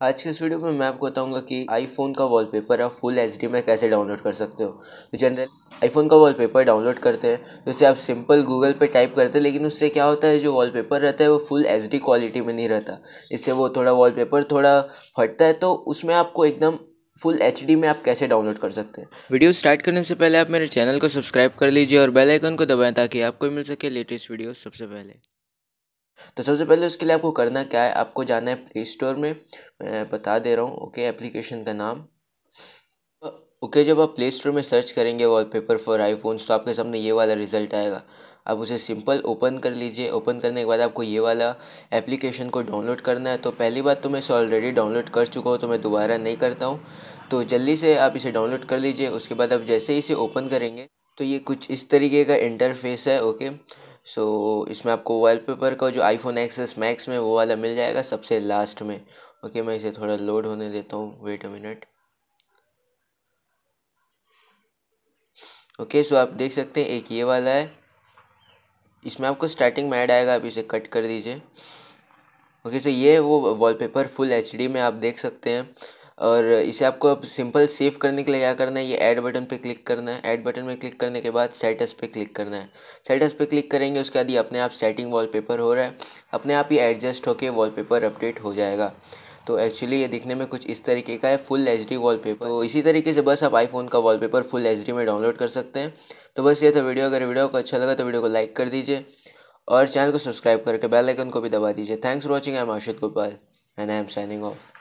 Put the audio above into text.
आज के इस वीडियो में मैं आपको बताऊँगा कि आईफोन का वॉलपेपर आप फुल एचडी में कैसे डाउनलोड कर सकते हो। तो जनरल आईफोन का वॉलपेपर डाउनलोड करते हैं। तो उसे आप सिंपल गूगल पे टाइप करते हैं, लेकिन उससे क्या होता है, जो वॉलपेपर रहता है, वो फुल एचडी क्वालिटी में नहीं रहता। इससे वो थोड़ा वॉलपेपर थोड़ा फटता है तो उसमें आपको एकदम फुल एचडी में आप कैसे डाउनलोड कर सकते हैं। वीडियो स्टार्ट करने से पहले आप मेरे चैनल को सब्सक्राइब कर लीजिए और बेल आइकन को दबाएँ ताकि आपको मिल सके लेटेस्ट वीडियो सबसे पहले। तो सबसे पहले उसके लिए आपको करना क्या है? आपको जाना है प्ले स्टोर में। मैं बता दे रहा हूँ ओके एप्लीकेशन का नाम। ओके जब आप प्ले स्टोर में सर्च करेंगे वॉलपेपर फॉर आईफोन्स तो आपके सामने ये वाला रिज़ल्ट आएगा। आप उसे सिंपल ओपन कर लीजिए। ओपन करने के बाद आपको ये वाला एप्लीकेशन को डाउनलोड करना है। तो पहली बात तो मैं इसे ऑलरेडी डाउनलोड कर चुका हूँ तो मैं दोबारा नहीं करता हूँ। तो जल्दी से आप इसे डाउनलोड कर लीजिए। उसके बाद आप जैसे ही इसे ओपन करेंगे तो ये कुछ इस तरीके का इंटरफेस है ओके सो so, इसमें आपको वॉलपेपर का जो आईफोन एक्सेस मैक्स में वो वाला मिल जाएगा सबसे लास्ट में। ओके okay, मैं इसे थोड़ा लोड होने देता हूँ। Wait a minute okay so आप देख सकते हैं एक ये वाला है। इसमें आपको स्टार्टिंग में ऐड आएगा आप इसे कट कर दीजिए। ओके सो ये वो वॉलपेपर फुल एचडी में आप देख सकते हैं। और इसे आपको अब सिंपल सेव करने के लिए क्या करना है, ये ऐड बटन पे क्लिक करना है। ऐड बटन में क्लिक करने के बाद सेटस पे क्लिक करना है। सेटस पे क्लिक करेंगे, उसके बाद ये अपने आप सेटिंग वॉलपेपर हो रहा है। अपने आप ही एडजस्ट होके वॉलपेपर अपडेट हो जाएगा। तो एक्चुअली ये दिखने में कुछ इस तरीके का है फुल एच डी वॉलपेपर तो इसी तरीके से बस आप आईफोन का वॉलपेपर फुल एच डी में डाउनलोड कर सकते हैं। तो बस ये था वीडियो। अगर वीडियो को अच्छा लगा तो वीडियो को लाइक कर दीजिए और चैनल को सब्सक्राइब करके बेल आइकन को भी दबा दीजिए। Thanks for watching I am Ashit Gopal and I am signing off